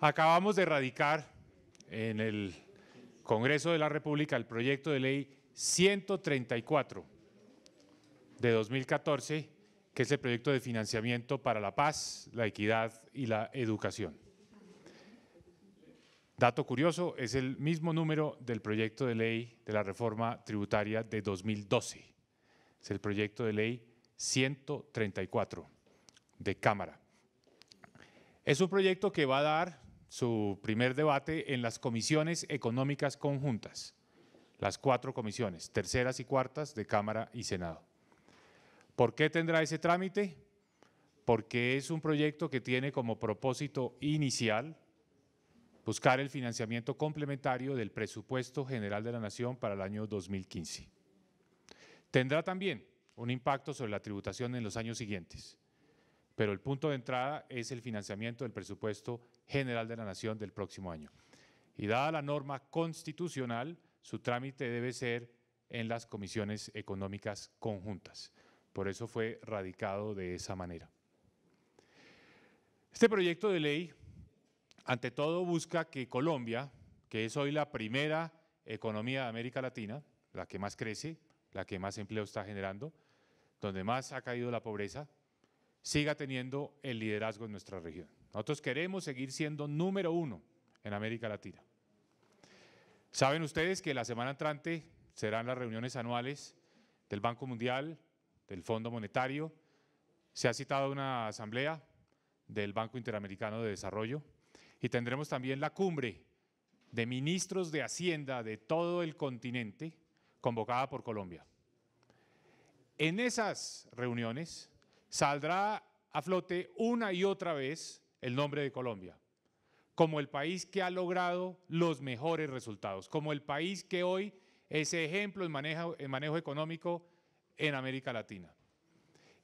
Acabamos de erradicar en el Congreso de la República el proyecto de ley 134 de 2014, que es el proyecto de financiamiento para la paz, la equidad y la educación. Dato curioso, es el mismo número del proyecto de ley de la reforma tributaria de 2012. Es el proyecto de ley 134 de Cámara. Es un proyecto que va a dar su primer debate en las comisiones económicas conjuntas, las cuatro comisiones, terceras y cuartas de Cámara y Senado. ¿Por qué tendrá ese trámite? Porque es un proyecto que tiene como propósito inicial buscar el financiamiento complementario del presupuesto general de la Nación para el año 2015. Tendrá también un impacto sobre la tributación en los años siguientes, pero el punto de entrada es el financiamiento del presupuesto general de la Nación del próximo año. Y dada la norma constitucional, su trámite debe ser en las comisiones económicas conjuntas. Por eso fue radicado de esa manera. Este proyecto de ley, ante todo, busca que Colombia, que es hoy la primera economía de América Latina, la que más crece, la que más empleo está generando, donde más ha caído la pobreza, siga teniendo el liderazgo en nuestra región. Nosotros queremos seguir siendo número uno en América Latina. Saben ustedes que la semana entrante serán las reuniones anuales del Banco Mundial, del Fondo Monetario. Se ha citado una asamblea del Banco Interamericano de Desarrollo y tendremos también la cumbre de ministros de Hacienda de todo el continente convocada por Colombia. En esas reuniones saldrá a flote una y otra vez el nombre de Colombia, como el país que ha logrado los mejores resultados, como el país que hoy es ejemplo en manejo, manejo económico en América Latina.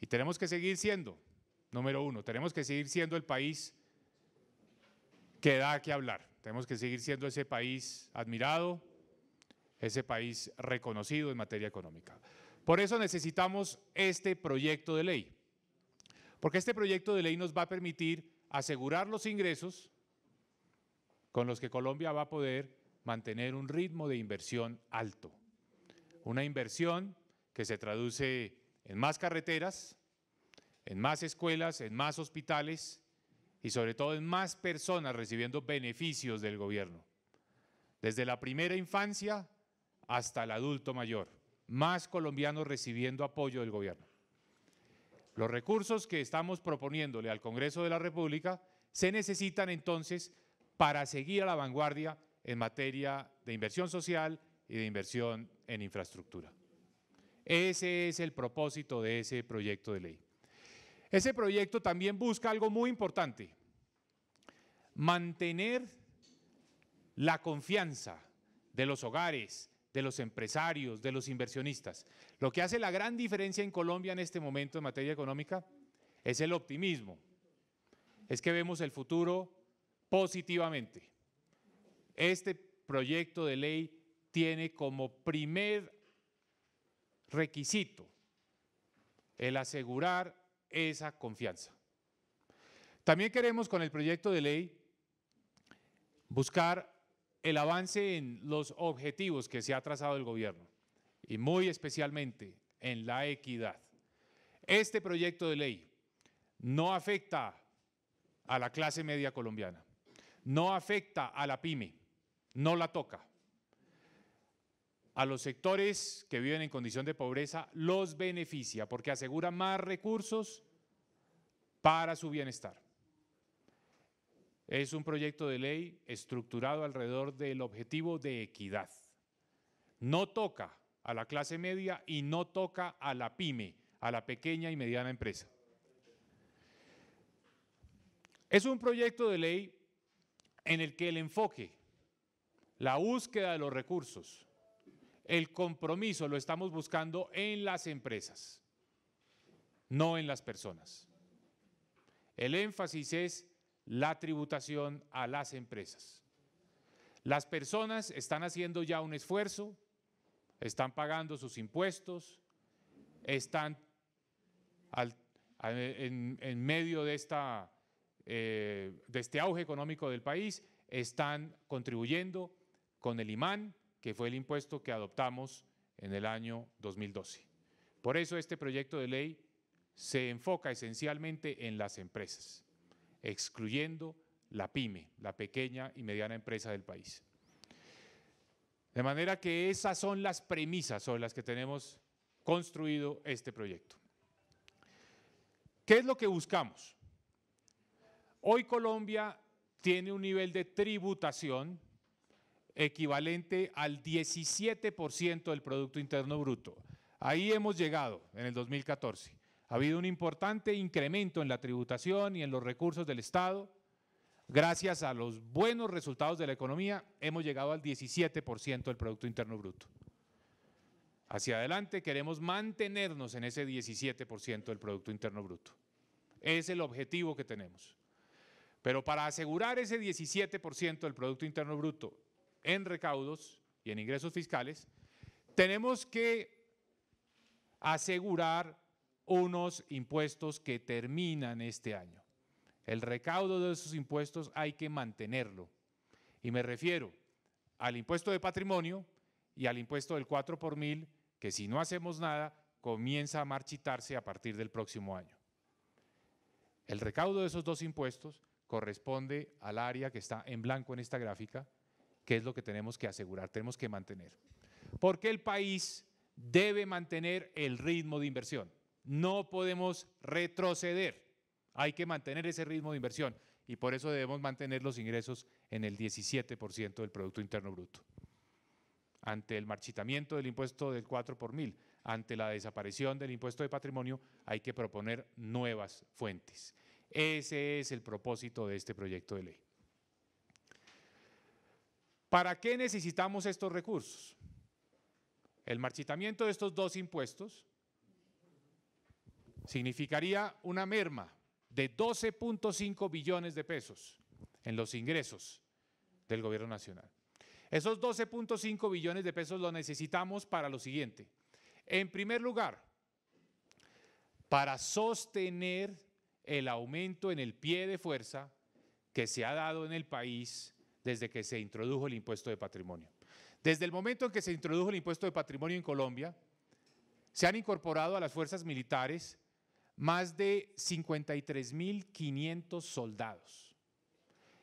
Y tenemos que seguir siendo, número uno, tenemos que seguir siendo el país que da que hablar, tenemos que seguir siendo ese país admirado, ese país reconocido en materia económica. Por eso necesitamos este proyecto de ley. Porque este proyecto de ley nos va a permitir asegurar los ingresos con los que Colombia va a poder mantener un ritmo de inversión alto. Una inversión que se traduce en más carreteras, en más escuelas, en más hospitales y sobre todo en más personas recibiendo beneficios del gobierno. Desde la primera infancia hasta el adulto mayor, más colombianos recibiendo apoyo del gobierno. Los recursos que estamos proponiéndole al Congreso de la República se necesitan entonces para seguir a la vanguardia en materia de inversión social y de inversión en infraestructura. Ese es el propósito de ese proyecto de ley. Ese proyecto también busca algo muy importante, mantener la confianza de los hogares, de los empresarios, de los inversionistas. Lo que hace la gran diferencia en Colombia en este momento en materia económica es el optimismo. Es que vemos el futuro positivamente. Este proyecto de ley tiene como primer requisito el asegurar esa confianza. También queremos con el proyecto de ley buscar el avance en los objetivos que se ha trazado el gobierno y muy especialmente en la equidad. Este proyecto de ley no afecta a la clase media colombiana, no afecta a la pyme, no la toca. A los sectores que viven en condición de pobreza los beneficia porque asegura más recursos para su bienestar. Es un proyecto de ley estructurado alrededor del objetivo de equidad. No toca a la clase media y no toca a la pyme, a la pequeña y mediana empresa. Es un proyecto de ley en el que el enfoque, la búsqueda de los recursos, el compromiso lo estamos buscando en las empresas, no en las personas. El énfasis es la tributación a las empresas. Las personas están haciendo ya un esfuerzo, están pagando sus impuestos están en, medio de, eh, de este auge económico del país, están contribuyendo con el imán, que fue el impuesto que adoptamos en el año 2012. Por eso este proyecto de ley se enfoca esencialmente en las empresas, excluyendo la pyme, la pequeña y mediana empresa del país. De manera que esas son las premisas sobre las que tenemos construido este proyecto. ¿Qué es lo que buscamos? Hoy Colombia tiene un nivel de tributación equivalente al 17% del Producto Interno Bruto. Ahí hemos llegado en el 2014. Ha habido un importante incremento en la tributación y en los recursos del Estado. Gracias a los buenos resultados de la economía, hemos llegado al 17% del Producto Interno Bruto. Hacia adelante queremos mantenernos en ese 17% del Producto Interno Bruto. Es el objetivo que tenemos. Pero para asegurar ese 17% del Producto Interno Bruto en recaudos y en ingresos fiscales, tenemos que asegurar unos impuestos que terminan este año. El recaudo de esos impuestos hay que mantenerlo. Y me refiero al impuesto de patrimonio y al impuesto del 4 por mil, que si no hacemos nada, comienza a marchitarse a partir del próximo año. El recaudo de esos dos impuestos corresponde al área que está en blanco en esta gráfica, que es lo que tenemos que asegurar, tenemos que mantener. Porque el país debe mantener el ritmo de inversión. No podemos retroceder. Hay que mantener ese ritmo de inversión y por eso debemos mantener los ingresos en el 17% del Producto Interno Bruto. Ante el marchitamiento del impuesto del 4 por mil, ante la desaparición del impuesto de patrimonio, hay que proponer nuevas fuentes. Ese es el propósito de este proyecto de ley. ¿Para qué necesitamos estos recursos? El marchitamiento de estos dos impuestos significaría una merma de 12.5 billones de pesos en los ingresos del gobierno nacional. Esos 12.5 billones de pesos lo necesitamos para lo siguiente. En primer lugar, para sostener el aumento en el pie de fuerza que se ha dado en el país desde que se introdujo el impuesto de patrimonio. Desde el momento en que se introdujo el impuesto de patrimonio en Colombia, se han incorporado a las fuerzas militares más de 53.500 soldados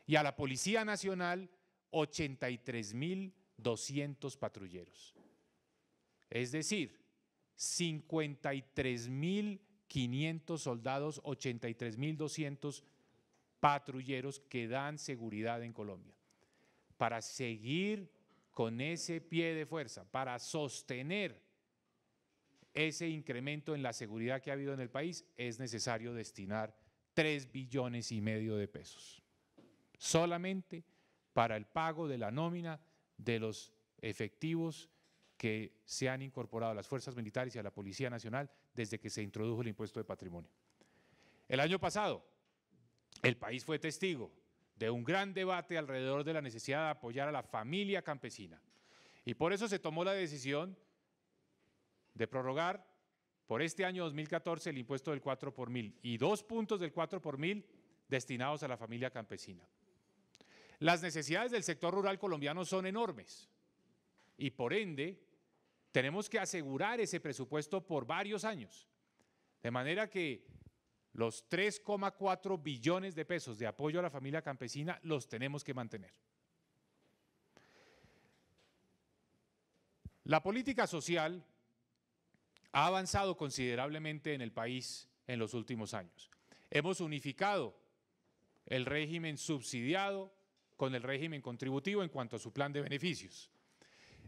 y a la Policía Nacional 83.200 patrulleros. Es decir, 53.500 soldados, 83.200 patrulleros que dan seguridad en Colombia. Para seguir con ese pie de fuerza para sostener ese incremento en la seguridad que ha habido en el país, es necesario destinar 3 billones y medio de pesos. Solamente para el pago de la nómina de los efectivos que se han incorporado a las fuerzas militares y a la Policía Nacional desde que se introdujo el impuesto de patrimonio. El año pasado, el país fue testigo de un gran debate alrededor de la necesidad de apoyar a la familia campesina. Y por eso se tomó la decisión de prorrogar por este año 2014 el impuesto del 4 por mil y dos puntos del 4 por mil destinados a la familia campesina. Las necesidades del sector rural colombiano son enormes y por ende tenemos que asegurar ese presupuesto por varios años. De manera que los 3,4 billones de pesos de apoyo a la familia campesina los tenemos que mantener. La política social ha avanzado considerablemente en el país en los últimos años. Hemos unificado el régimen subsidiado con el régimen contributivo en cuanto a su plan de beneficios.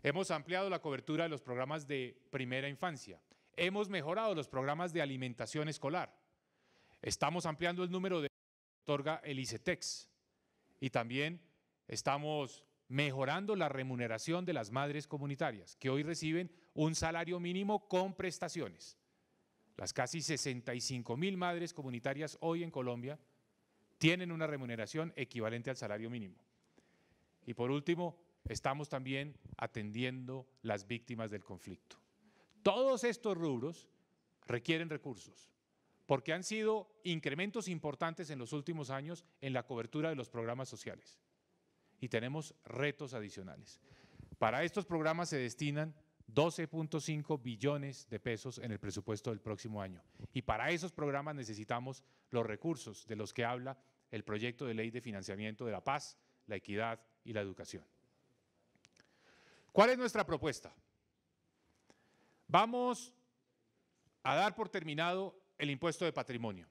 Hemos ampliado la cobertura de los programas de primera infancia. Hemos mejorado los programas de alimentación escolar. Estamos ampliando el número de que otorga el ICETEX y también estamos mejorando la remuneración de las madres comunitarias, que hoy reciben un salario mínimo con prestaciones. Las casi 65 mil madres comunitarias hoy en Colombia tienen una remuneración equivalente al salario mínimo. Y por último, estamos también atendiendo las víctimas del conflicto. Todos estos rubros requieren recursos, porque han sido incrementos importantes en los últimos años en la cobertura de los programas sociales. Y tenemos retos adicionales. Para estos programas se destinan 12.5 billones de pesos en el presupuesto del próximo año. Y para esos programas necesitamos los recursos de los que habla el proyecto de ley de financiamiento de la paz, la equidad y la educación. ¿Cuál es nuestra propuesta? Vamos a dar por terminado el impuesto de patrimonio.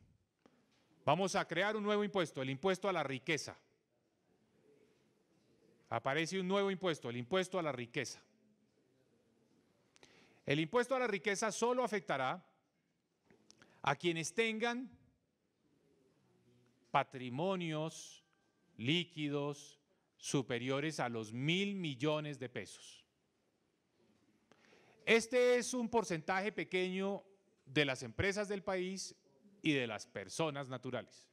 Vamos a crear un nuevo impuesto, el impuesto a la riqueza. Aparece un nuevo impuesto, el impuesto a la riqueza. El impuesto a la riqueza solo afectará a quienes tengan patrimonios líquidos superiores a los mil millones de pesos. Este es un porcentaje pequeño de las empresas del país y de las personas naturales.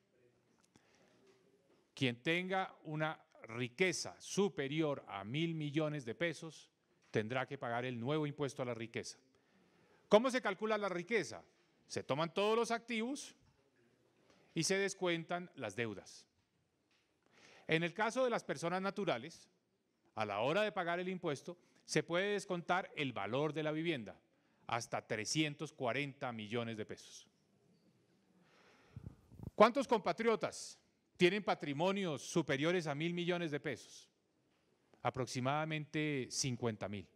Quien tenga una riqueza superior a mil millones de pesos tendrá que pagar el nuevo impuesto a la riqueza. ¿Cómo se calcula la riqueza? Se toman todos los activos y se descuentan las deudas. En el caso de las personas naturales, a la hora de pagar el impuesto, se puede descontar el valor de la vivienda, hasta 340 millones de pesos. ¿Cuántos compatriotas tienen patrimonios superiores a mil millones de pesos? Aproximadamente 50 mil.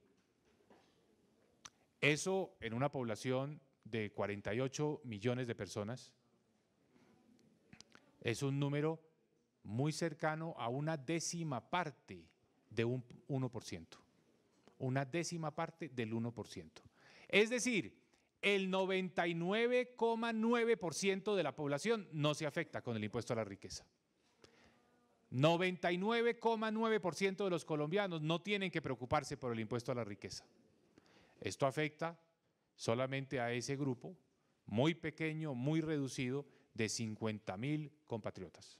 Eso en una población de 48 millones de personas es un número muy cercano a una décima parte de un 1%. Una décima parte del 1%. Es decir, el 99,9% de la población no se afecta con el impuesto a la riqueza. 99,9% de los colombianos no tienen que preocuparse por el impuesto a la riqueza. Esto afecta solamente a ese grupo muy pequeño, muy reducido, de 50 mil compatriotas.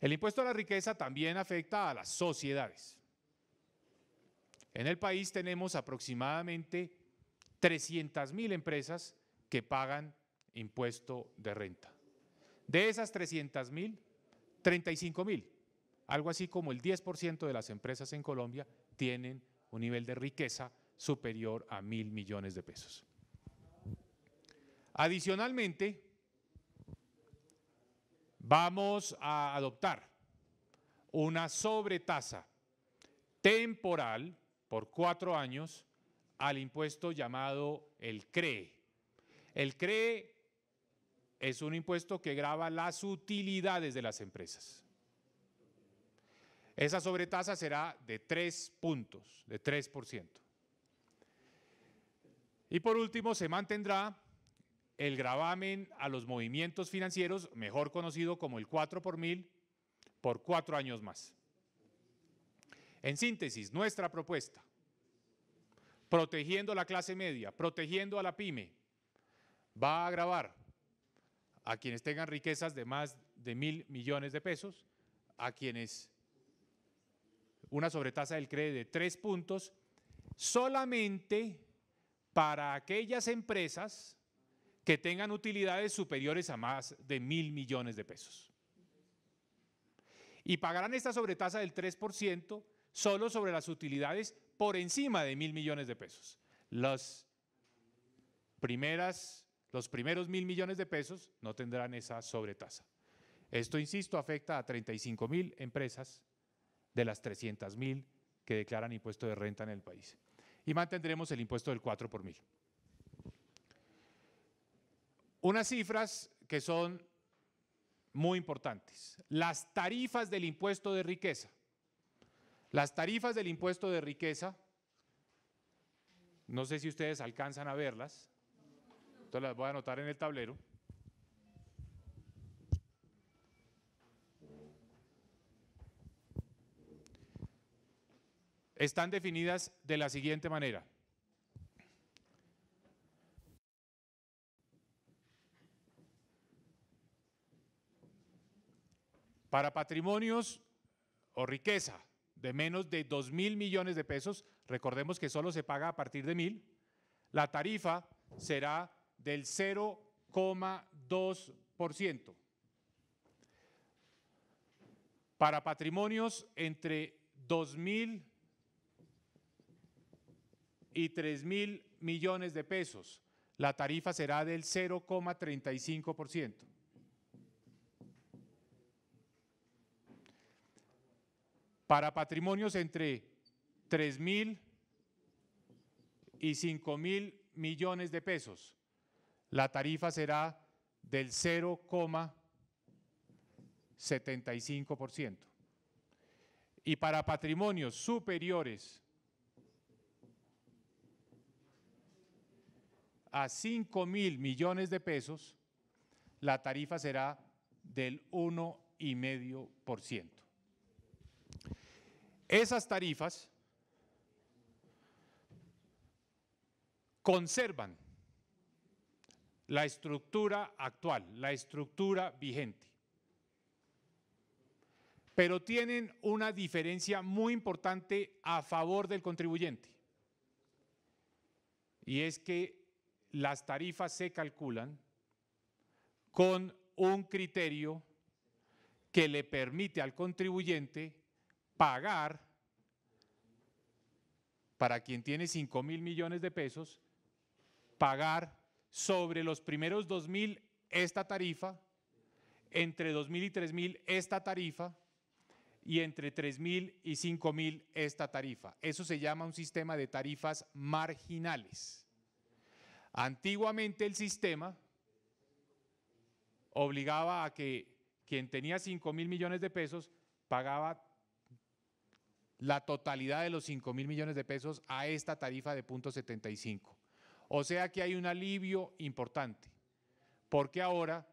El impuesto a la riqueza también afecta a las sociedades. En el país tenemos aproximadamente 300 mil empresas que pagan impuesto de renta. De esas 300 mil, 35 mil, algo así como el 10% de las empresas en Colombia tienen un nivel de riqueza superior a mil millones de pesos. Adicionalmente, vamos a adoptar una sobretasa temporal por cuatro años al impuesto llamado el CRE. El CRE es un impuesto que grava las utilidades de las empresas. Esa sobretasa será de tres puntos, de 3%. Y por último, se mantendrá el gravamen a los movimientos financieros, mejor conocido como el 4 por mil, por cuatro años más. En síntesis, nuestra propuesta, protegiendo a la clase media, protegiendo a la pyme, va a agravar a quienes tengan riquezas de más de mil millones de pesos, a quienes una sobretasa del crédito de tres puntos, solamente para aquellas empresas que tengan utilidades superiores a más de mil millones de pesos. Y pagarán esta sobretasa del 3% solo sobre las utilidades por encima de mil millones de pesos. Las primeras, los primeros mil millones de pesos no tendrán esa sobretasa. Esto, insisto, afecta a 35 mil empresas de las 300 mil que declaran impuesto de renta en el país. Y mantendremos el impuesto del 4 por mil. Unas cifras que son muy importantes. Las tarifas del impuesto de riqueza. Las tarifas del impuesto de riqueza, no sé si ustedes alcanzan a verlas, entonces las voy a anotar en el tablero. Están definidas de la siguiente manera. Para patrimonios o riqueza de menos de 2 mil millones de pesos, recordemos que solo se paga a partir de mil, la tarifa será del 0,2%. Para patrimonios entre 2.000 y 3.000 millones de pesos, la tarifa será del 0,35%. Para patrimonios entre 3.000 y 5.000 millones de pesos, la tarifa será del 0,75%. Y para patrimonios superiores a 5 mil millones de pesos, la tarifa será del 1,5%. Esas tarifas conservan la estructura actual, la estructura vigente. Pero tienen una diferencia muy importante a favor del contribuyente. Y es que las tarifas se calculan con un criterio que le permite al contribuyente pagar para quien tiene 5 mil millones de pesos, pagar sobre los primeros 2 mil esta tarifa, entre 2 mil y 3 mil esta tarifa y entre 3 mil y 5 mil esta tarifa. Eso se llama un sistema de tarifas marginales. Antiguamente el sistema obligaba a que quien tenía 5 mil millones de pesos pagaba la totalidad de los 5 mil millones de pesos a esta tarifa de punto 75. O sea que hay un alivio importante, porque ahora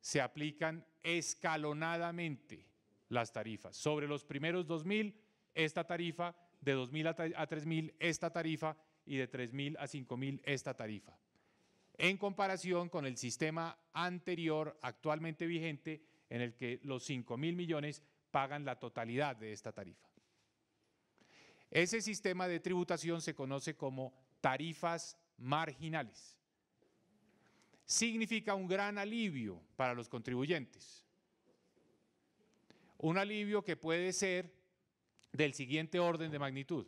se aplican escalonadamente las tarifas. Sobre los primeros 2 mil, esta tarifa, de 2 mil a 3 mil, esta tarifa, y de 3 mil a 5 mil, esta tarifa. En comparación con el sistema anterior, actualmente vigente, en el que los 5 mil millones pagan la totalidad de esta tarifa. Ese sistema de tributación se conoce como tarifas marginales. Significa un gran alivio para los contribuyentes. Un alivio que puede ser del siguiente orden de magnitud.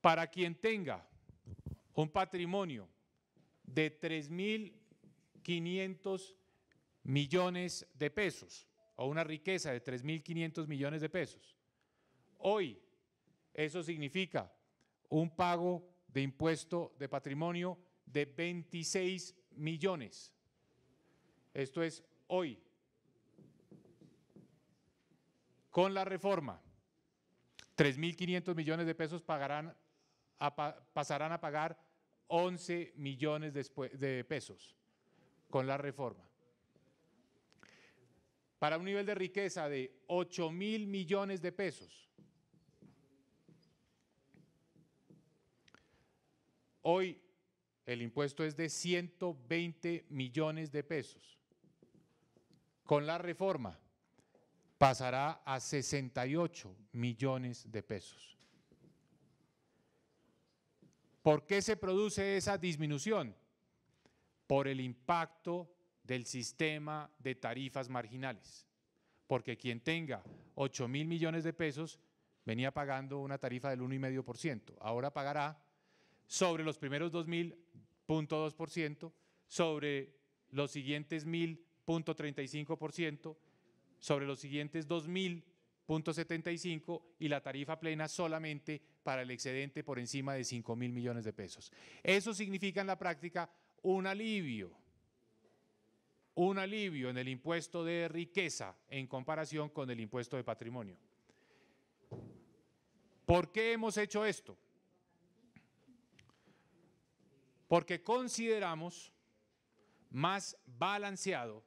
Para quien tenga un patrimonio de 3.500 millones de pesos o una riqueza de 3.500 millones de pesos, hoy eso significa un pago de impuesto de patrimonio de 26 millones. Esto es hoy. Con la reforma, 3.500 millones de pesos pasarán a pagar 11 millones de pesos con la reforma. Para un nivel de riqueza de 8 mil millones de pesos, Hoy el impuesto es de 120 millones de pesos. Con la reforma pasará a 68 millones de pesos. ¿Por qué se produce esa disminución? Por el impacto del sistema de tarifas marginales. Porque quien tenga 8 mil millones de pesos venía pagando una tarifa del 1,5%. Ahora pagará sobre los primeros 2.000.2%, sobre los siguientes 1.000.35%, sobre los siguientes 2.000.75% y la tarifa plena solamente para el excedente por encima de 5 mil millones de pesos. Eso significa en la práctica un alivio, un alivio en el impuesto de riqueza en comparación con el impuesto de patrimonio. ¿Por qué hemos hecho esto? Porque consideramos más balanceado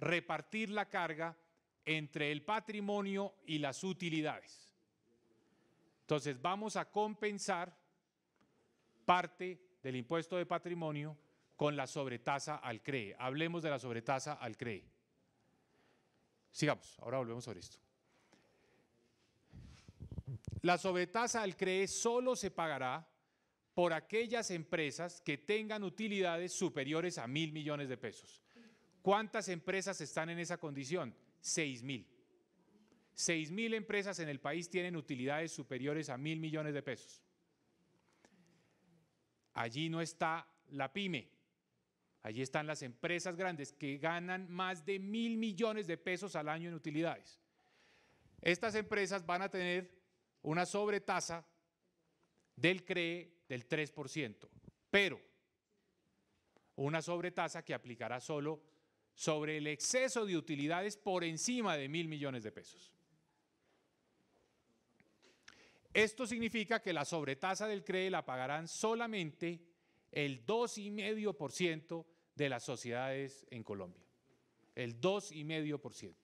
repartir la carga entre el patrimonio y las utilidades. Entonces vamos a compensar parte del impuesto de patrimonio con la sobretasa al CRE. Hablemos de la sobretasa al CRE. Sigamos, ahora volvemos sobre esto. La sobretasa al CRE solo se pagará por aquellas empresas que tengan utilidades superiores a mil millones de pesos. ¿Cuántas empresas están en esa condición? Seis mil. Seis mil empresas en el país tienen utilidades superiores a mil millones de pesos. Allí no está la pyme. Allí están las empresas grandes que ganan más de mil millones de pesos al año en utilidades. Estas empresas van a tener una sobretasa del CRE del 3%, pero una sobretasa que aplicará solo sobre el exceso de utilidades por encima de mil millones de pesos. Esto significa que la sobretasa del CRE la pagarán solamente el 2,5% de las sociedades en Colombia. El 2,5%.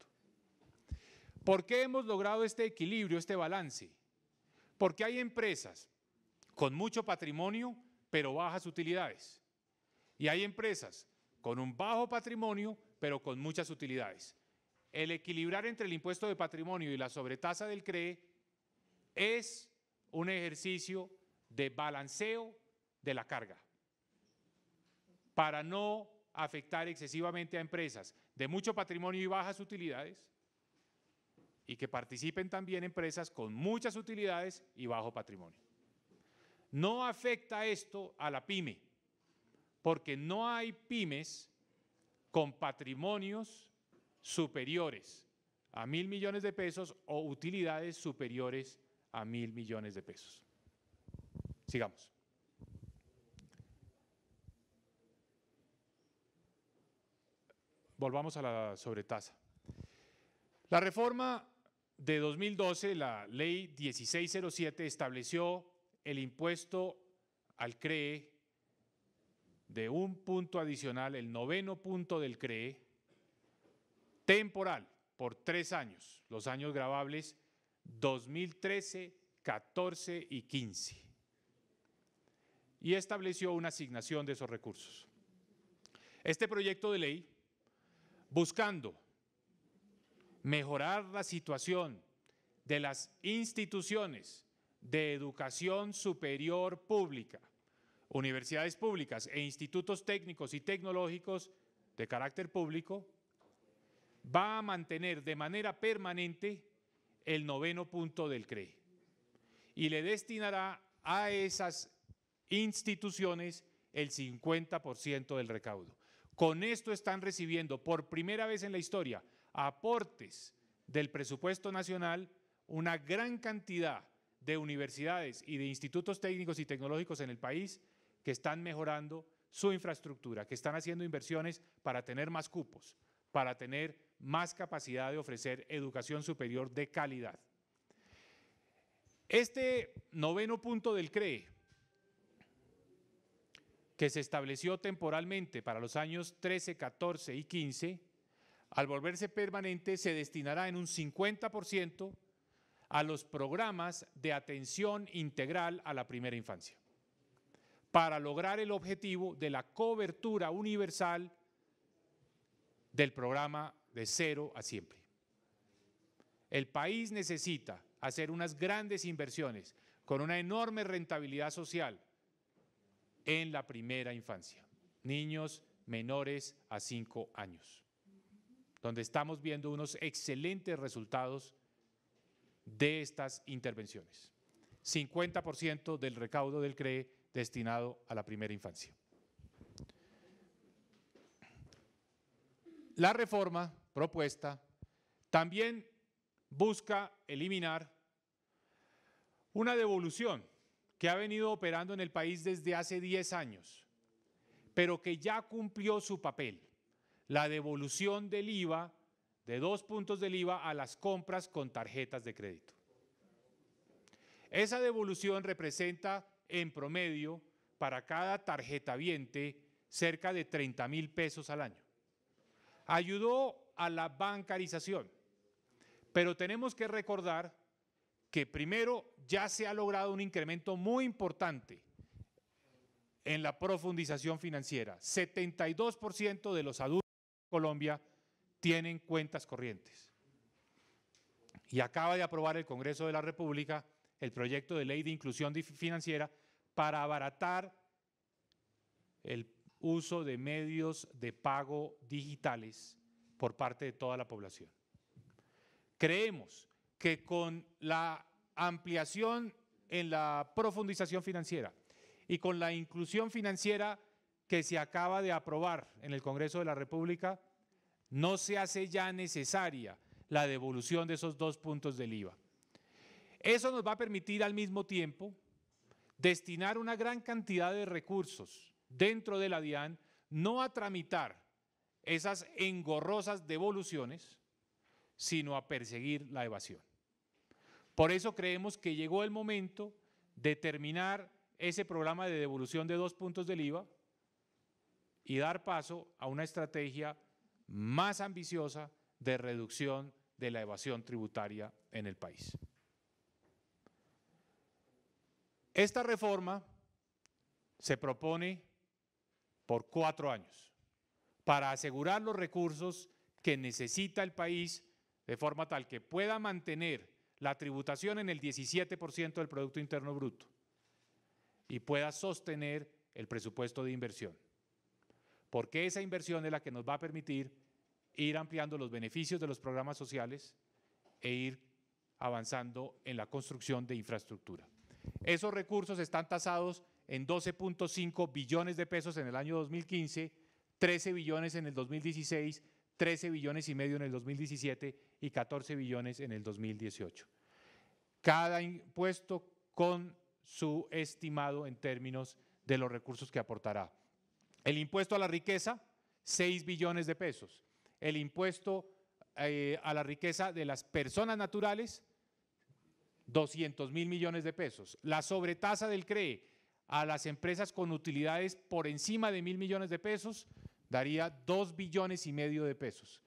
¿Por qué hemos logrado este equilibrio, este balance? Porque hay empresas con mucho patrimonio, pero bajas utilidades. Y hay empresas con un bajo patrimonio, pero con muchas utilidades. El equilibrar entre el impuesto de patrimonio y la sobretasa del CRE es un ejercicio de balanceo de la carga para no afectar excesivamente a empresas de mucho patrimonio y bajas utilidades y que participen también empresas con muchas utilidades y bajo patrimonio. No afecta esto a la pyme, porque no hay pymes con patrimonios superiores a mil millones de pesos o utilidades superiores a mil millones de pesos. Sigamos. Volvamos a la sobretasa. La reforma de 2012, la ley 1607, estableció el impuesto al CRE de un punto adicional, el noveno punto del CRE, temporal, por tres años, los años grabables 2013, 14 y 15. Y estableció una asignación de esos recursos. Este proyecto de ley, buscando mejorar la situación de las instituciones de educación superior pública, universidades públicas e institutos técnicos y tecnológicos de carácter público, va a mantener de manera permanente el noveno punto del CRE y le destinará a esas instituciones el 50% del recaudo. Con esto están recibiendo por primera vez en la historia aportes del presupuesto nacional una gran cantidad de universidades y de institutos técnicos y tecnológicos en el país que están mejorando su infraestructura, que están haciendo inversiones para tener más cupos, para tener más capacidad de ofrecer educación superior de calidad. Este noveno punto del CRE, que se estableció temporalmente para los años 13, 14 y 15, al volverse permanente se destinará en un 50% a los programas de atención integral a la primera infancia, para lograr el objetivo de la cobertura universal del programa de cero a siempre. El país necesita hacer unas grandes inversiones con una enorme rentabilidad social en la primera infancia, niños menores a cinco años, donde estamos viendo unos excelentes resultados de estas intervenciones. 50% del recaudo del CRE destinado a la primera infancia. La reforma propuesta también busca eliminar una devolución que ha venido operando en el país desde hace 10 años, pero que ya cumplió su papel, la devolución del IVA de dos puntos del IVA a las compras con tarjetas de crédito. Esa devolución representa en promedio para cada tarjeta viente cerca de 30 mil pesos al año. Ayudó a la bancarización, pero tenemos que recordar que primero ya se ha logrado un incremento muy importante en la profundización financiera. 72% de los adultos de Colombia tienen cuentas corrientes. Y acaba de aprobar el Congreso de la República el proyecto de ley de inclusión financiera para abaratar el uso de medios de pago digitales por parte de toda la población. Creemos que con la ampliación en la profundización financiera y con la inclusión financiera que se acaba de aprobar en el Congreso de la República, no se hace ya necesaria la devolución de esos dos puntos del IVA. Eso nos va a permitir al mismo tiempo destinar una gran cantidad de recursos dentro de la DIAN, no a tramitar esas engorrosas devoluciones, sino a perseguir la evasión. Por eso creemos que llegó el momento de terminar ese programa de devolución de dos puntos del IVA y dar paso a una estrategia más ambiciosa de reducción de la evasión tributaria en el país. Esta reforma se propone por cuatro años para asegurar los recursos que necesita el país de forma tal que pueda mantener la tributación en el 17% del Producto Interno Bruto y pueda sostener el presupuesto de inversión. Porque esa inversión es la que nos va a permitir ir ampliando los beneficios de los programas sociales e ir avanzando en la construcción de infraestructura. Esos recursos están tasados en 12.5 billones de pesos en el año 2015, 13 billones en el 2016, 13 billones y medio en el 2017 y 14 billones en el 2018. Cada impuesto con su estimado en términos de los recursos que aportará. El impuesto a la riqueza, 6 billones de pesos. El impuesto eh, a la riqueza de las personas naturales, 200 mil millones de pesos. La sobretasa del CRE a las empresas con utilidades por encima de mil millones de pesos daría 2 billones y medio de pesos.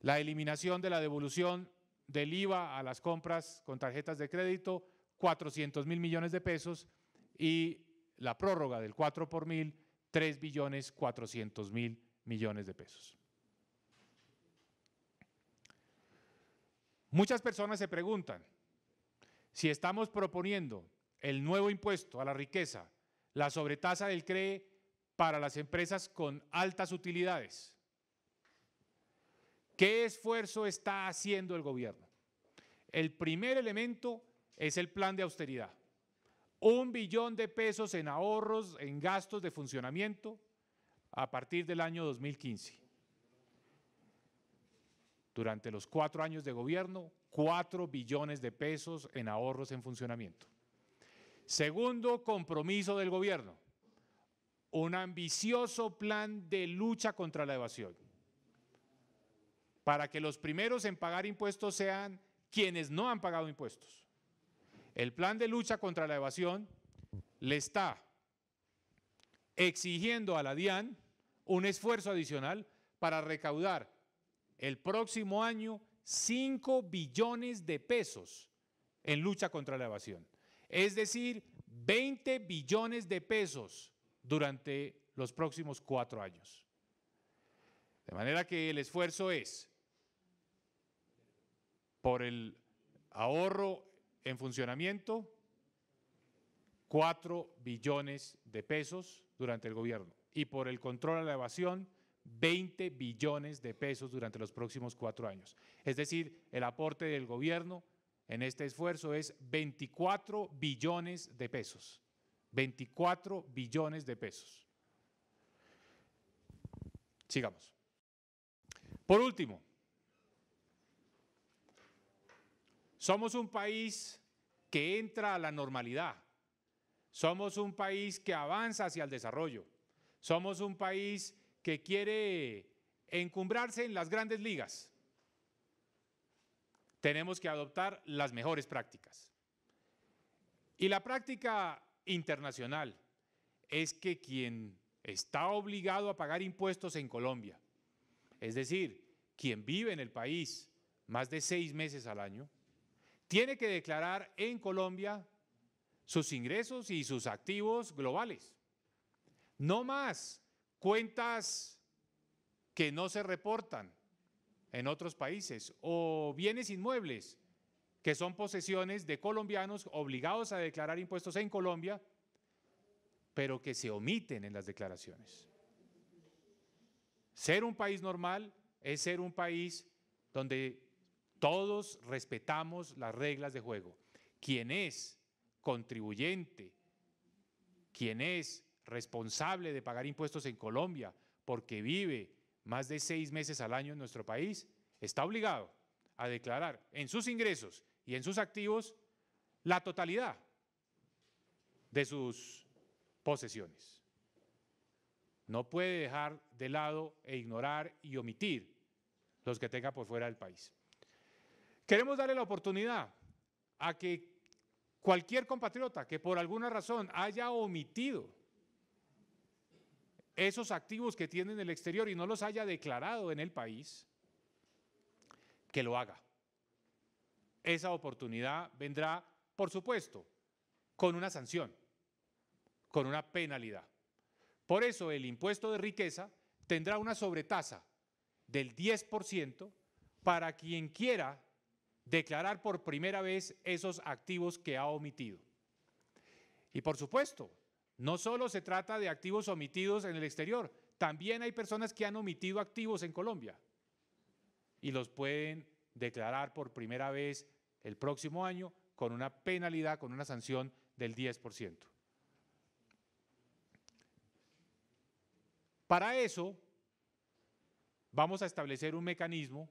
La eliminación de la devolución del IVA a las compras con tarjetas de crédito, 400 mil millones de pesos y la prórroga del 4 por mil, 3 billones 400 mil millones de pesos. Muchas personas se preguntan, si estamos proponiendo el nuevo impuesto a la riqueza, la sobretasa del CRE para las empresas con altas utilidades, ¿qué esfuerzo está haciendo el gobierno? El primer elemento es el plan de austeridad. Un billón de pesos en ahorros, en gastos de funcionamiento a partir del año 2015. Durante los cuatro años de gobierno, 4 billones de pesos en ahorros en funcionamiento. Segundo compromiso del gobierno, un ambicioso plan de lucha contra la evasión, para que los primeros en pagar impuestos sean quienes no han pagado impuestos. El plan de lucha contra la evasión le está exigiendo a la DIAN un esfuerzo adicional para recaudar el próximo año 5 billones de pesos en lucha contra la evasión. Es decir, 20 billones de pesos durante los próximos cuatro años. De manera que el esfuerzo es por el ahorro en funcionamiento, 4 billones de pesos durante el gobierno y por el control a la evasión, 20 billones de pesos durante los próximos cuatro años. Es decir, el aporte del gobierno en este esfuerzo es 24 billones de pesos. 24 billones de pesos. Sigamos. Por último, somos un país que entra a la normalidad. Somos un país que avanza hacia el desarrollo. Somos un país que quiere encumbrarse en las grandes ligas, tenemos que adoptar las mejores prácticas. Y la práctica internacional es que quien está obligado a pagar impuestos en Colombia, es decir, quien vive en el país más de seis meses al año, tiene que declarar en Colombia sus ingresos y sus activos globales. No más cuentas que no se reportan en otros países o bienes inmuebles que son posesiones de colombianos obligados a declarar impuestos en Colombia, pero que se omiten en las declaraciones. Ser un país normal es ser un país donde todos respetamos las reglas de juego. Quien es contribuyente, quien es responsable de pagar impuestos en Colombia porque vive más de seis meses al año en nuestro país, está obligado a declarar en sus ingresos y en sus activos la totalidad de sus posesiones. No puede dejar de lado e ignorar y omitir los que tenga por fuera del país. Queremos darle la oportunidad a que cualquier compatriota que por alguna razón haya omitido esos activos que tiene en el exterior y no los haya declarado en el país, que lo haga. Esa oportunidad vendrá, por supuesto, con una sanción, con una penalidad. Por eso el impuesto de riqueza tendrá una sobretasa del 10% para quien quiera declarar por primera vez esos activos que ha omitido. Y por supuesto, no solo se trata de activos omitidos en el exterior, también hay personas que han omitido activos en Colombia y los pueden declarar por primera vez el próximo año con una penalidad, con una sanción del 10%. Para eso, vamos a establecer un mecanismo,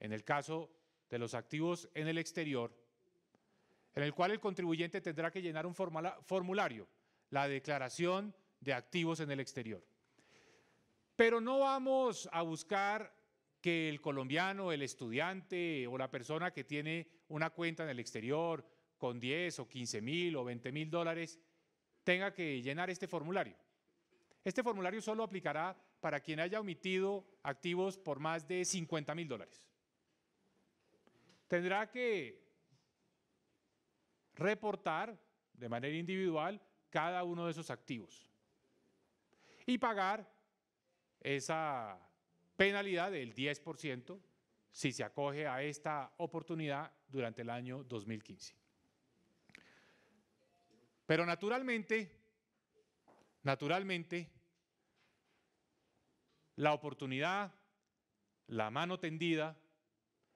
en el caso de los activos en el exterior, en el cual el contribuyente tendrá que llenar un formulario, la declaración de activos en el exterior. Pero no vamos a buscar que el colombiano, el estudiante o la persona que tiene una cuenta en el exterior con 10 o 15 mil o 20 mil dólares tenga que llenar este formulario. Este formulario solo aplicará para quien haya omitido activos por más de 50 mil dólares. Tendrá que reportar de manera individual cada uno de esos activos y pagar esa penalidad del 10% si se acoge a esta oportunidad durante el año 2015. Pero naturalmente, naturalmente, la oportunidad, la mano tendida,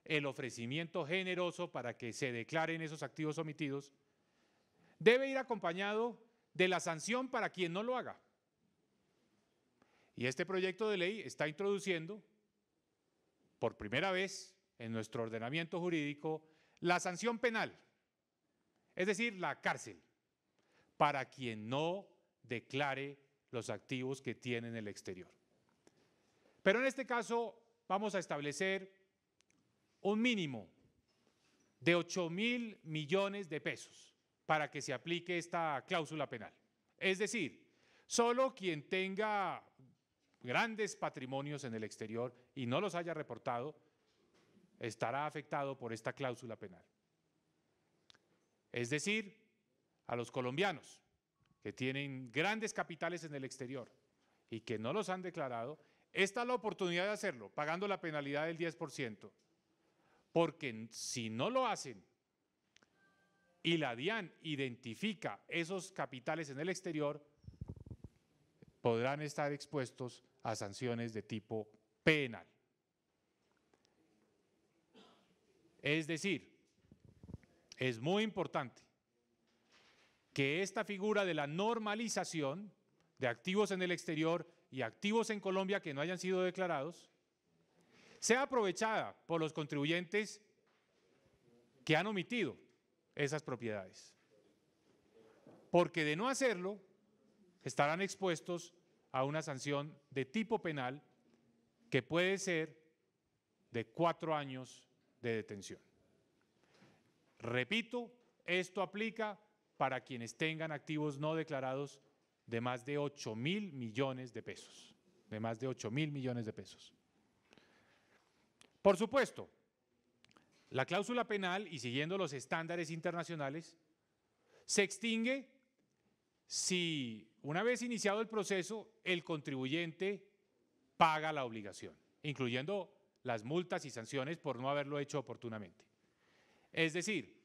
el ofrecimiento generoso para que se declaren esos activos omitidos, debe ir acompañado de la sanción para quien no lo haga. Y este proyecto de ley está introduciendo, por primera vez en nuestro ordenamiento jurídico, la sanción penal, es decir, la cárcel, para quien no declare los activos que tiene en el exterior. Pero en este caso vamos a establecer un mínimo de 8 mil millones de pesos para que se aplique esta cláusula penal. Es decir, solo quien tenga grandes patrimonios en el exterior y no los haya reportado, estará afectado por esta cláusula penal. Es decir, a los colombianos que tienen grandes capitales en el exterior y que no los han declarado, esta es la oportunidad de hacerlo, pagando la penalidad del 10%, porque si no lo hacen y la DIAN identifica esos capitales en el exterior, podrán estar expuestos a sanciones de tipo penal. Es decir, es muy importante que esta figura de la normalización de activos en el exterior y activos en Colombia que no hayan sido declarados, sea aprovechada por los contribuyentes que han omitido esas propiedades. Porque de no hacerlo, estarán expuestos a una sanción de tipo penal que puede ser de cuatro años de detención. Repito, esto aplica para quienes tengan activos no declarados de más de 8 mil millones de pesos, de más de 8 mil millones de pesos. Por supuesto, la cláusula penal, y siguiendo los estándares internacionales, se extingue si una vez iniciado el proceso, el contribuyente paga la obligación, incluyendo las multas y sanciones por no haberlo hecho oportunamente. Es decir,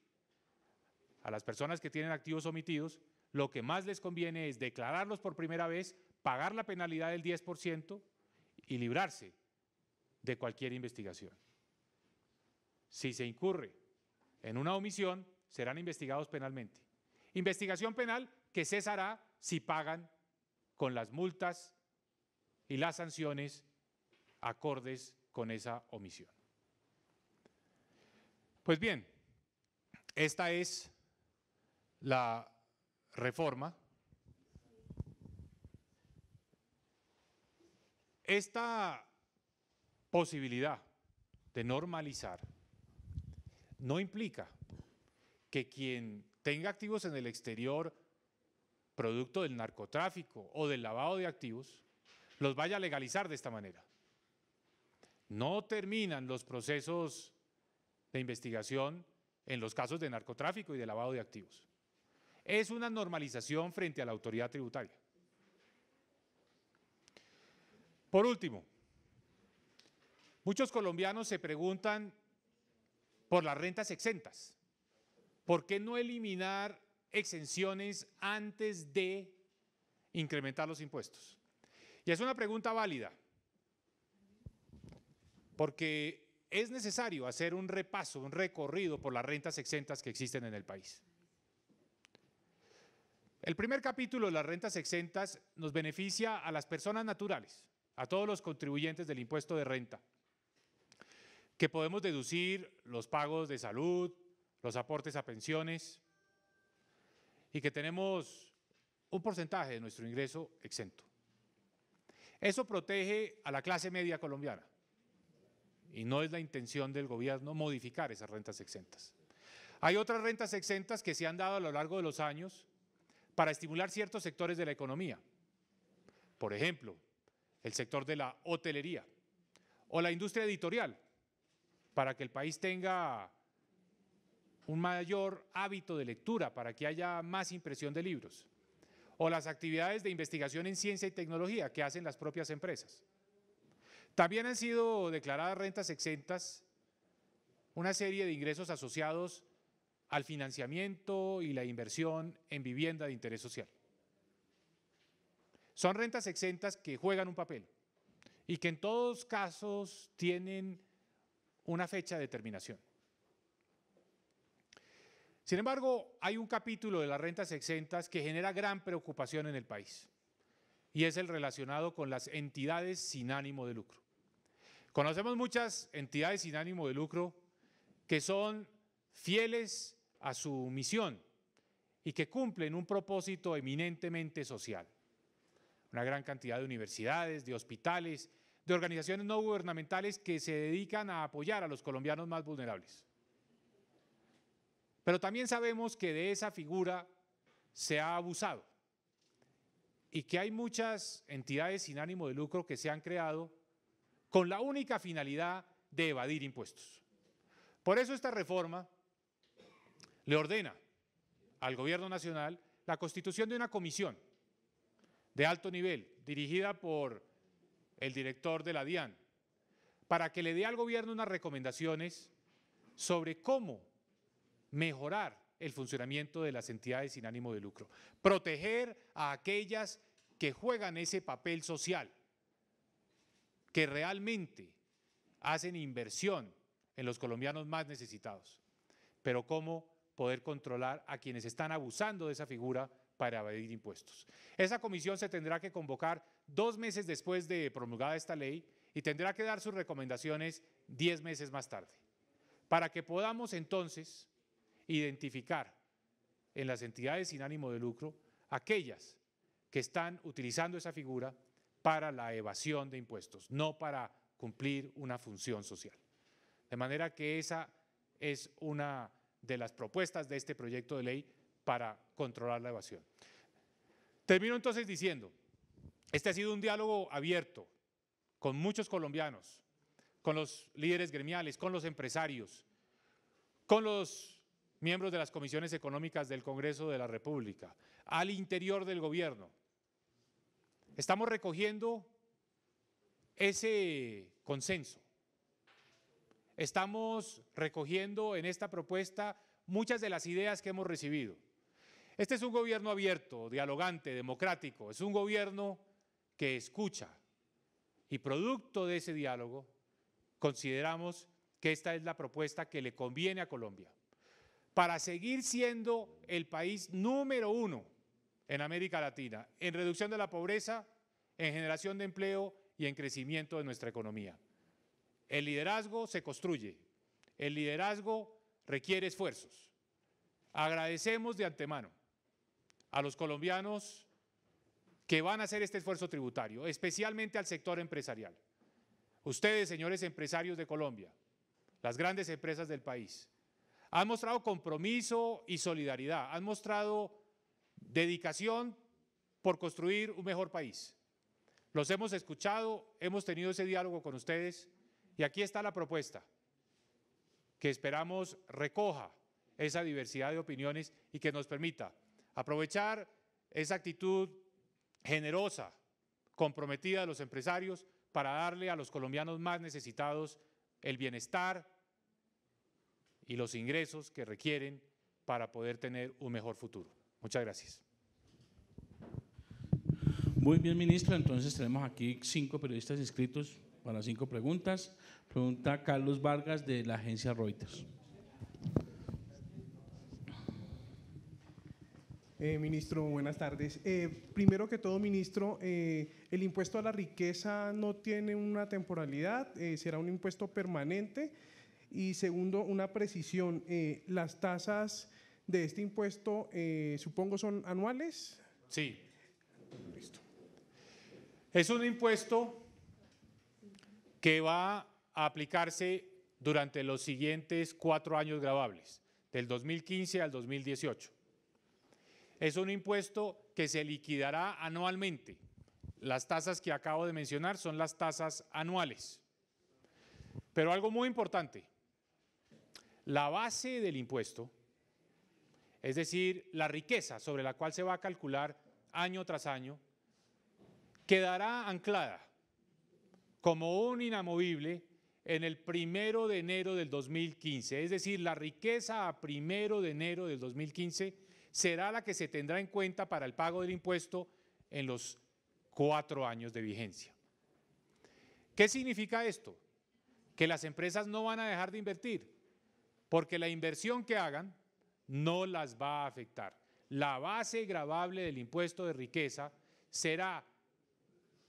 a las personas que tienen activos omitidos, lo que más les conviene es declararlos por primera vez, pagar la penalidad del 10% y librarse de cualquier investigación. Si se incurre en una omisión, serán investigados penalmente. Investigación penal que cesará si pagan con las multas y las sanciones acordes con esa omisión. Pues bien, esta es la reforma. Esta posibilidad de normalizar no implica que quien tenga activos en el exterior producto del narcotráfico o del lavado de activos, los vaya a legalizar de esta manera. No terminan los procesos de investigación en los casos de narcotráfico y de lavado de activos. Es una normalización frente a la autoridad tributaria. Por último, muchos colombianos se preguntan por las rentas exentas. ¿Por qué no eliminar exenciones antes de incrementar los impuestos? Y es una pregunta válida, porque es necesario hacer un repaso, un recorrido por las rentas exentas que existen en el país. El primer capítulo de las rentas exentas nos beneficia a las personas naturales, a todos los contribuyentes del impuesto de renta, que podemos deducir los pagos de salud, los aportes a pensiones y que tenemos un porcentaje de nuestro ingreso exento. Eso protege a la clase media colombiana y no es la intención del gobierno modificar esas rentas exentas. Hay otras rentas exentas que se han dado a lo largo de los años para estimular ciertos sectores de la economía. Por ejemplo, el sector de la hotelería o la industria editorial, para que el país tenga un mayor hábito de lectura, para que haya más impresión de libros, o las actividades de investigación en ciencia y tecnología que hacen las propias empresas. También han sido declaradas rentas exentas una serie de ingresos asociados al financiamiento y la inversión en vivienda de interés social. Son rentas exentas que juegan un papel y que en todos casos tienen una fecha de terminación. Sin embargo, hay un capítulo de las rentas exentas que genera gran preocupación en el país y es el relacionado con las entidades sin ánimo de lucro. Conocemos muchas entidades sin ánimo de lucro que son fieles a su misión y que cumplen un propósito eminentemente social. Una gran cantidad de universidades, de hospitales, de organizaciones no gubernamentales que se dedican a apoyar a los colombianos más vulnerables. Pero también sabemos que de esa figura se ha abusado y que hay muchas entidades sin ánimo de lucro que se han creado con la única finalidad de evadir impuestos. Por eso esta reforma le ordena al Gobierno Nacional la constitución de una comisión de alto nivel, dirigida por el director de la DIAN, para que le dé al Gobierno unas recomendaciones sobre cómo mejorar el funcionamiento de las entidades sin ánimo de lucro, proteger a aquellas que juegan ese papel social que realmente hacen inversión en los colombianos más necesitados, pero cómo poder controlar a quienes están abusando de esa figura para evadir impuestos. Esa comisión se tendrá que convocar dos meses después de promulgada esta ley y tendrá que dar sus recomendaciones diez meses más tarde, para que podamos entonces identificar en las entidades sin ánimo de lucro aquellas que están utilizando esa figura para la evasión de impuestos, no para cumplir una función social. De manera que esa es una de las propuestas de este proyecto de ley para controlar la evasión. Termino entonces diciendo, este ha sido un diálogo abierto con muchos colombianos, con los líderes gremiales, con los empresarios, con los miembros de las comisiones económicas del Congreso de la República, al interior del gobierno, Estamos recogiendo ese consenso. Estamos recogiendo en esta propuesta muchas de las ideas que hemos recibido. Este es un gobierno abierto, dialogante, democrático, es un gobierno que escucha y producto de ese diálogo consideramos que esta es la propuesta que le conviene a Colombia para seguir siendo el país número uno en América Latina en reducción de la pobreza, en generación de empleo y en crecimiento de nuestra economía. El liderazgo se construye, el liderazgo requiere esfuerzos. Agradecemos de antemano a los colombianos que van a hacer este esfuerzo tributario, especialmente al sector empresarial. Ustedes, señores empresarios de Colombia, las grandes empresas del país, han mostrado compromiso y solidaridad, han mostrado dedicación por construir un mejor país. Los hemos escuchado, hemos tenido ese diálogo con ustedes y aquí está la propuesta que esperamos recoja esa diversidad de opiniones y que nos permita aprovechar esa actitud generosa, comprometida de los empresarios para darle a los colombianos más necesitados el bienestar y los ingresos que requieren para poder tener un mejor futuro. Muchas gracias. Muy bien, ministro. Entonces tenemos aquí cinco periodistas inscritos para cinco preguntas. Pregunta Carlos Vargas de la agencia Reuters. Eh, ministro, buenas tardes. Eh, primero que todo, ministro, eh, el impuesto a la riqueza no tiene una temporalidad, será un impuesto permanente. Y segundo, una precisión, las tasas de este impuesto, supongo, son anuales. Sí. Listo. Es un impuesto que va a aplicarse durante los siguientes cuatro años grabables, del 2015 al 2018. Es un impuesto que se liquidará anualmente. Las tasas que acabo de mencionar son las tasas anuales. Pero algo muy importante, la base del impuesto, es decir, la riqueza sobre la cual se va a calcular año tras año, quedará anclada como un inamovible en el primero de enero del 2015. Es decir, la riqueza a primero de enero del 2015 será la que se tendrá en cuenta para el pago del impuesto en los cuatro años de vigencia. ¿Qué significa esto? Que las empresas no van a dejar de invertir, porque la inversión que hagan no las va a afectar. La base gravable del impuesto de riqueza será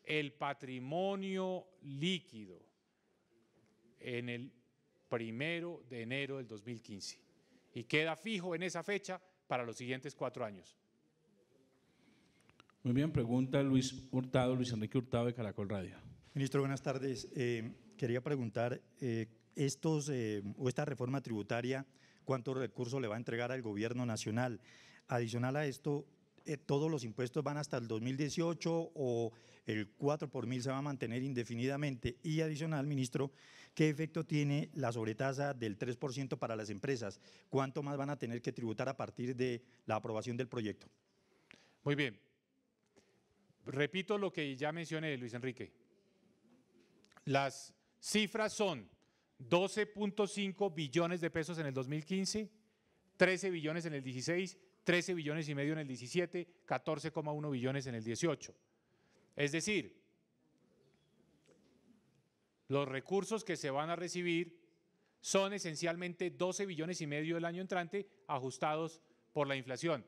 el patrimonio líquido en el primero de enero del 2015 y queda fijo en esa fecha para los siguientes cuatro años. Muy bien, pregunta Luis Hurtado, Luis Enrique Hurtado de Caracol Radio. Ministro, buenas tardes. Eh, quería preguntar, eh, estos, eh, o esta reforma tributaria, ¿cuántos recursos le va a entregar al gobierno nacional? Adicional a esto, ¿todos los impuestos van hasta el 2018 o el 4 por mil se va a mantener indefinidamente? Y adicional, ministro, ¿Qué efecto tiene la sobretasa del 3% para las empresas? ¿Cuánto más van a tener que tributar a partir de la aprobación del proyecto? Muy bien. Repito lo que ya mencioné, Luis Enrique. Las cifras son 12.5 billones de pesos en el 2015, 13 billones en el 16, 13 billones y medio en el 17, 14,1 billones en el 18. Es decir, los recursos que se van a recibir son esencialmente 12 billones y medio el año entrante ajustados por la inflación.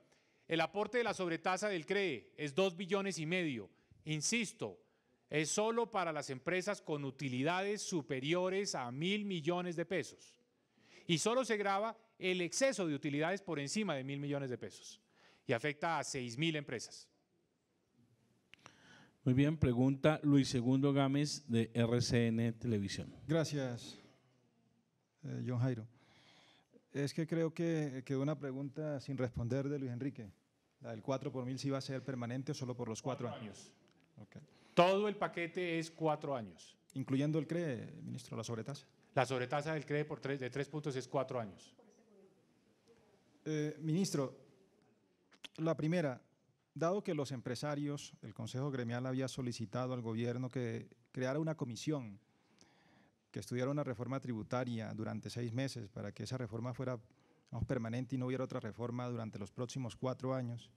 El aporte de la sobretasa del CREE es 2 billones y medio. Insisto, es solo para las empresas con utilidades superiores a mil millones de pesos. Y solo se graba el exceso de utilidades por encima de mil millones de pesos. Y afecta a 6 mil empresas. Muy bien, pregunta Luis Segundo Gámez de RCN Televisión. Gracias, eh, John Jairo. Es que creo que quedó una pregunta sin responder de Luis Enrique. La del 4 por mil si va a ser permanente o solo por los cuatro, años. Todo el paquete es cuatro años. Incluyendo el CRE, ministro, la sobretasa. La sobretasa del CRE por tres, de tres puntos es cuatro años. Eh, ministro, la primera, Dado que los empresarios, el Consejo Gremial había solicitado al gobierno que creara una comisión que estudiara una reforma tributaria durante seis meses para que esa reforma fuera permanente y no hubiera otra reforma durante los próximos cuatro años,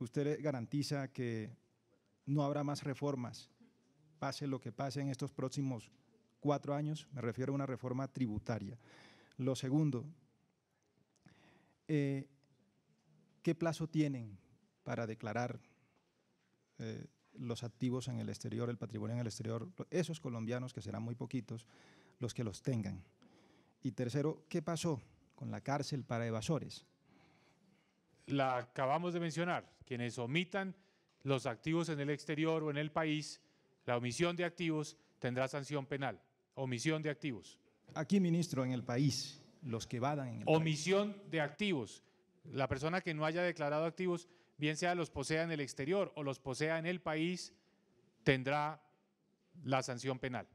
¿usted garantiza que no habrá más reformas, pase lo que pase en estos próximos cuatro años? Me refiero a una reforma tributaria. Lo segundo, eh, ¿qué plazo tienen para declarar eh, los activos en el exterior, el patrimonio en el exterior, esos colombianos, que serán muy poquitos, los que los tengan? Y tercero, ¿qué pasó con la cárcel para evasores? La acabamos de mencionar, quienes omitan los activos en el exterior o en el país, la omisión de activos tendrá sanción penal. Omisión de activos. Aquí, ministro, en el país, los que vadan en el Omisión de activos. La persona que no haya declarado activos, bien sea los posea en el exterior o los posea en el país, tendrá la sanción penal.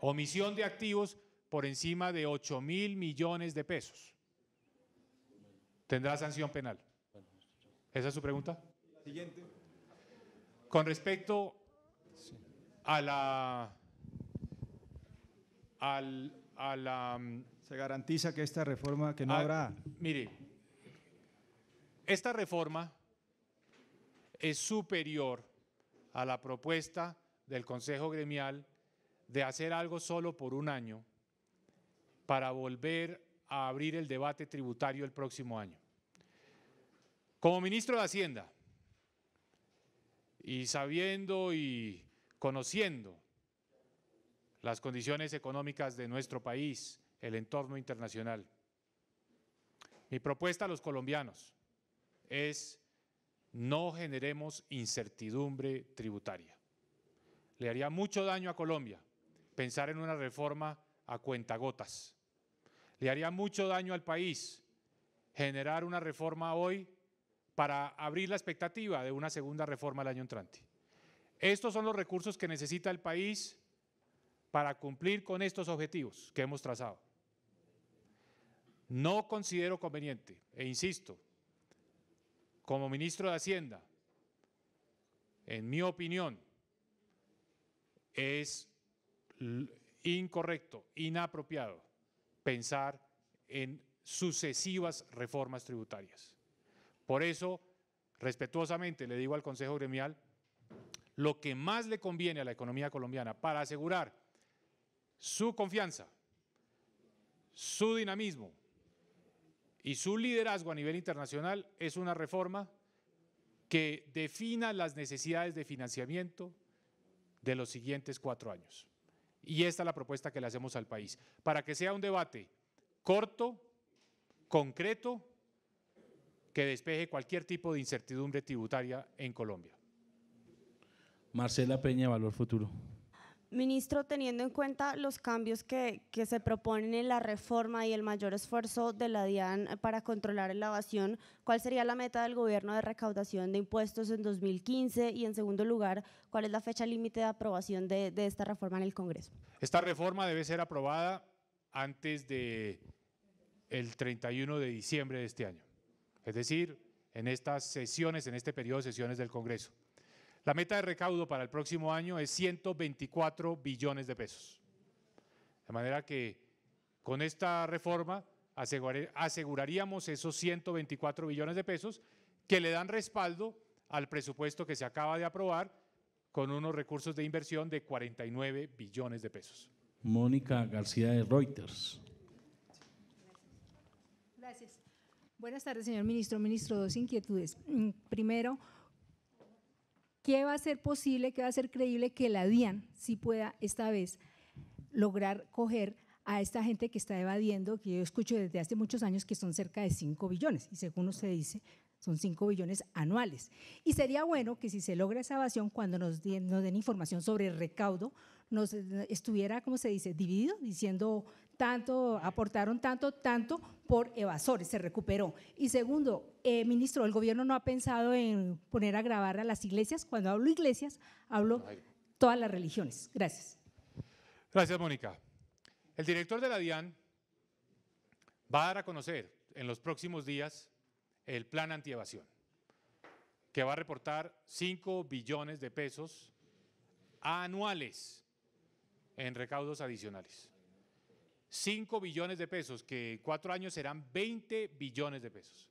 Omisión de activos por encima de 8 mil millones de pesos. Tendrá sanción penal. ¿Esa es su pregunta? Siguiente. Con respecto a la, al, a la mm, Se garantiza que esta reforma, que no Ah, habrá Mire, esta reforma es superior a la propuesta del Consejo Gremial de hacer algo solo por un año para volver a abrir el debate tributario el próximo año. Como ministro de Hacienda, y sabiendo y conociendo las condiciones económicas de nuestro país, el entorno internacional, mi propuesta a los colombianos es no generemos incertidumbre tributaria. Le haría mucho daño a Colombia pensar en una reforma a cuentagotas. Le haría mucho daño al país generar una reforma hoy para abrir la expectativa de una segunda reforma el año entrante. Estos son los recursos que necesita el país para cumplir con estos objetivos que hemos trazado. No considero conveniente, e insisto, como ministro de Hacienda, en mi opinión, es incorrecto, inapropiado pensar en sucesivas reformas tributarias. Por eso, respetuosamente le digo al Consejo Gremial, lo que más le conviene a la economía colombiana para asegurar su confianza, su dinamismo y su liderazgo a nivel internacional es una reforma que defina las necesidades de financiamiento de los siguientes cuatro años. Y esta es la propuesta que le hacemos al país, para que sea un debate corto, concreto, que despeje cualquier tipo de incertidumbre tributaria en Colombia. Marcela Peña, Valor Futuro. Ministro, teniendo en cuenta los cambios que, que se proponen en la reforma y el mayor esfuerzo de la DIAN para controlar la evasión, ¿cuál sería la meta del gobierno de recaudación de impuestos en 2015? Y en segundo lugar, ¿cuál es la fecha límite de aprobación de, de esta reforma en el Congreso? Esta reforma debe ser aprobada antes de el 31 de diciembre de este año, es decir, en estas sesiones, en este periodo de sesiones del Congreso. La meta de recaudo para el próximo año es 124 billones de pesos. De manera que con esta reforma aseguraríamos esos 124 billones de pesos que le dan respaldo al presupuesto que se acaba de aprobar con unos recursos de inversión de 49 billones de pesos. Mónica García de Reuters. Gracias. Buenas tardes, señor ministro. Ministro, dos inquietudes. Mm, Primero, ¿qué va a ser posible, qué va a ser creíble que la DIAN sí pueda esta vez lograr coger a esta gente que está evadiendo, que yo escucho desde hace muchos años que son cerca de 5 billones, y según usted dice, son 5 billones anuales. Y sería bueno que si se logra esa evasión, cuando nos, den- información sobre el recaudo, nos estuviera, ¿cómo se dice?, dividido, diciendo tanto, aportaron tanto, tanto por evasores, se recuperó. Y segundo, eh, ministro, ¿el gobierno no ha pensado en poner a grabar a las iglesias? Cuando hablo iglesias, hablo todas las religiones. Gracias. Gracias, Mónica. El director de la DIAN va a dar a conocer en los próximos días el plan antievasión, que va a reportar 5 billones de pesos anuales en recaudos adicionales. 5 billones de pesos, que cuatro años serán 20 billones de pesos.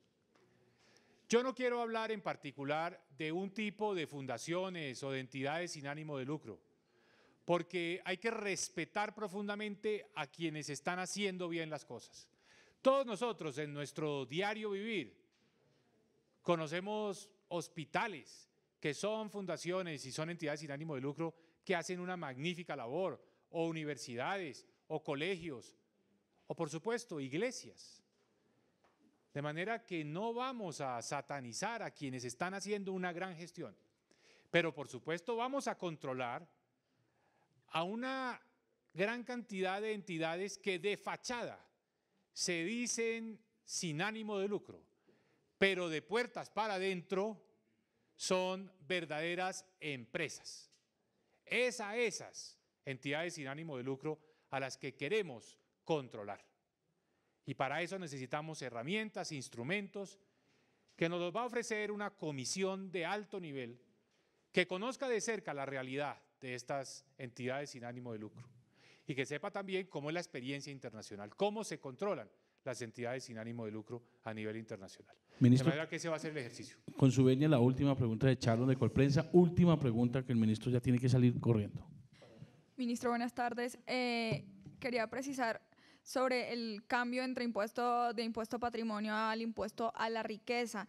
Yo no quiero hablar en particular de un tipo de fundaciones o de entidades sin ánimo de lucro, porque hay que respetar profundamente a quienes están haciendo bien las cosas. Todos nosotros en nuestro diario vivir conocemos hospitales que son fundaciones y son entidades sin ánimo de lucro que hacen una magnífica labor, o universidades, o colegios, o por supuesto iglesias. De manera que no vamos a satanizar a quienes están haciendo una gran gestión, pero por supuesto vamos a controlar a una gran cantidad de entidades que de fachada se dicen sin ánimo de lucro, pero de puertas para adentro son verdaderas empresas. Es a esas entidades sin ánimo de lucro a las que queremos controlar. Y para eso necesitamos herramientas, instrumentos que nos los va a ofrecer una comisión de alto nivel que conozca de cerca la realidad de estas entidades sin ánimo de lucro y que sepa también cómo es la experiencia internacional, cómo se controlan las entidades sin ánimo de lucro a nivel internacional. Ministro, de manera que ese va a ser el ejercicio. Con su venia, la última pregunta de Charlos de Colprensa, última pregunta que el ministro ya tiene que salir corriendo. Ministro, buenas tardes. Eh, quería precisar sobre el cambio entre impuesto de impuesto patrimonio al impuesto a la riqueza.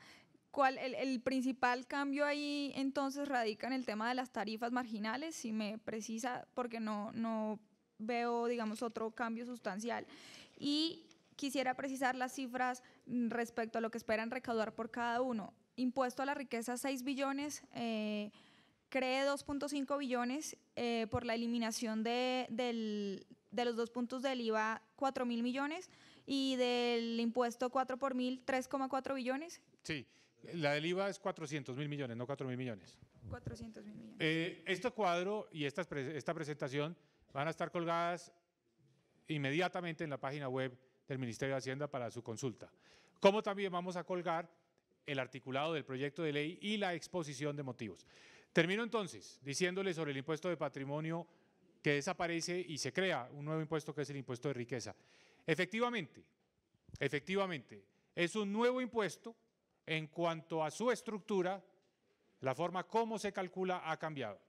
¿Cuál, el, el, principal cambio ahí entonces radica en el tema de las tarifas marginales, si me precisa, porque no, no veo, digamos, otro cambio sustancial. Y quisiera precisar las cifras respecto a lo que esperan recaudar por cada uno. Impuesto a la riqueza 6 billones, eh, cree 2.5 billones eh, por la eliminación de, del, de los dos puntos del IVA 4 mil millones y del impuesto 4 por mil 3,4 billones. Sí, la del IVA es 400 mil millones, no 4 mil millones. 400 mil millones. Eh, este cuadro y esta, esta presentación van a estar colgadas inmediatamente en la página web del Ministerio de Hacienda para su consulta. Como también vamos a colgar el articulado del proyecto de ley y la exposición de motivos. Termino entonces diciéndole sobre el impuesto de patrimonio que desaparece y se crea un nuevo impuesto que es el impuesto de riqueza. Efectivamente, efectivamente, es un nuevo impuesto en cuanto a su estructura, la forma como se calcula ha cambiado.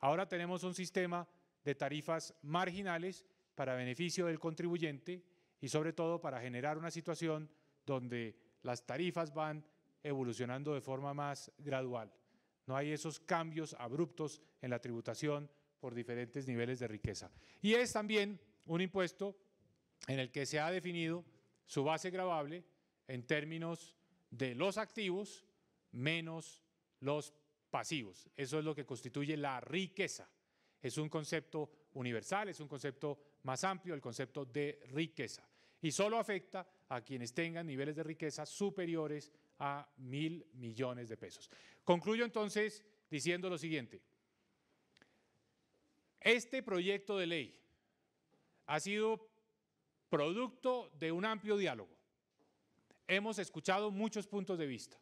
Ahora tenemos un sistema de tarifas marginales para beneficio del contribuyente y sobre todo para generar una situación donde las tarifas van evolucionando de forma más gradual. No hay esos cambios abruptos en la tributación por diferentes niveles de riqueza. Y es también un impuesto en el que se ha definido su base gravable en términos de los activos menos los pasivos. Eso es lo que constituye la riqueza. Es un concepto universal, es un concepto más amplio, el concepto de riqueza. Y solo afecta a quienes tengan niveles de riqueza superiores a mil millones de pesos. Concluyo entonces diciendo lo siguiente. Este proyecto de ley ha sido producto de un amplio diálogo. Hemos escuchado muchos puntos de vista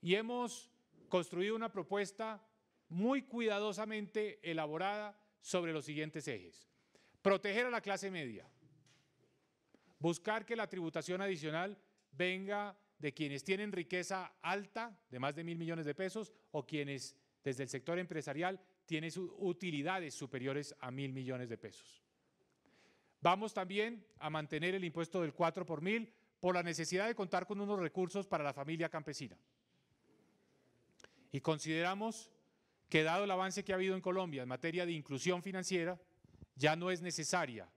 y hemos construido una propuesta muy cuidadosamente elaborada sobre los siguientes ejes. Proteger a la clase media. Buscar que la tributación adicional venga de quienes tienen riqueza alta, de más de mil millones de pesos, o quienes desde el sector empresarial tienen utilidades superiores a mil millones de pesos. Vamos también a mantener el impuesto del 4 por mil por la necesidad de contar con unos recursos para la familia campesina. Y consideramos que dado el avance que ha habido en Colombia en materia de inclusión financiera, ya no es necesaria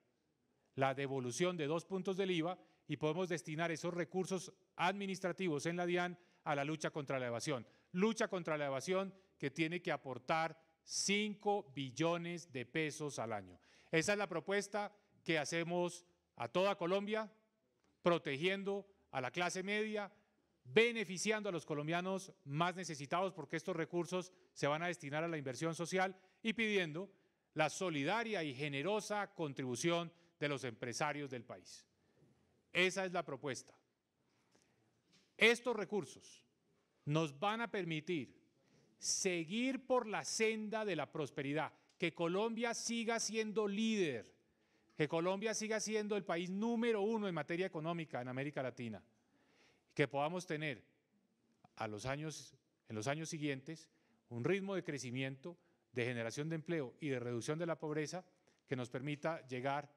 la devolución de dos puntos del IVA y podemos destinar esos recursos administrativos en la DIAN a la lucha contra la evasión. Lucha contra la evasión que tiene que aportar 5 billones de pesos al año. Esa es la propuesta que hacemos a toda Colombia, protegiendo a la clase media, beneficiando a los colombianos más necesitados porque estos recursos se van a destinar a la inversión social y pidiendo la solidaria y generosa contribución de los empresarios del país. Esa es la propuesta. Estos recursos nos van a permitir seguir por la senda de la prosperidad, que Colombia siga siendo líder que Colombia siga siendo el país número uno en materia económica en América Latina, que podamos tener en los años siguientes un ritmo de crecimiento, de generación de empleo y de reducción de la pobreza que nos permita llegar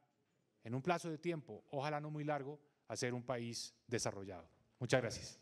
en un plazo de tiempo, ojalá no muy largo, a ser un país desarrollado. Muchas gracias.